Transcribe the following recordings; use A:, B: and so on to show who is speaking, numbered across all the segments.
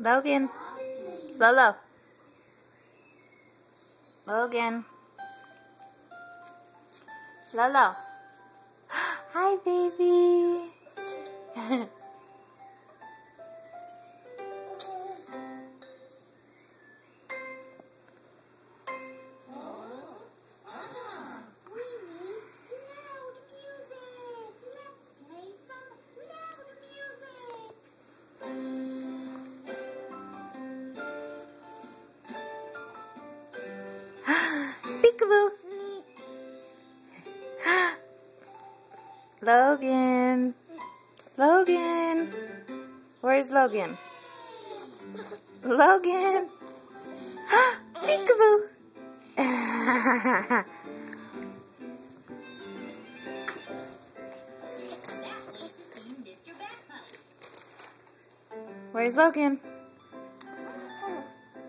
A: Logan. Lolo. Logan. Lolo. Hi, baby. Peekaboo. Logan. Logan. Where's Logan? Logan. Peekaboo. Where's Logan?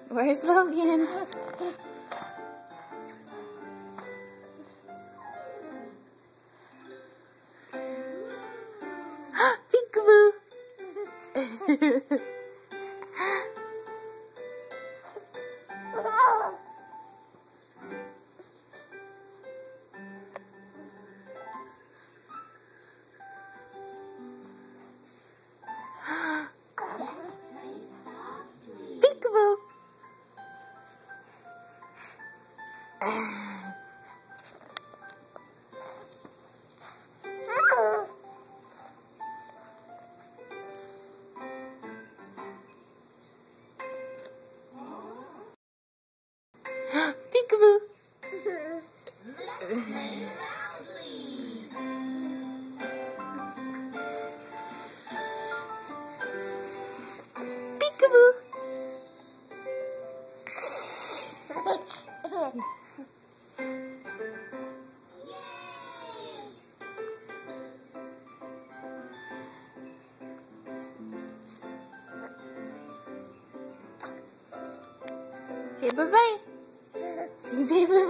A: Where's Logan? Peekaboo. Peekaboo. Say bye bye. Say bye